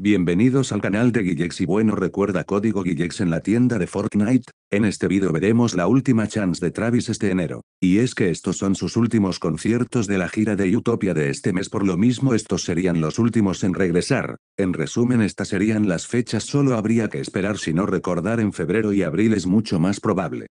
Bienvenidos al canal de Guillex y bueno recuerda código Guillex en la tienda de Fortnite, en este vídeo veremos la última chance de Travis este enero, y es que estos son sus últimos conciertos de la gira de Utopia de este mes por lo mismo estos serían los últimos en regresar, en resumen estas serían las fechas solo habría que esperar si no recordar en febrero y abril es mucho más probable.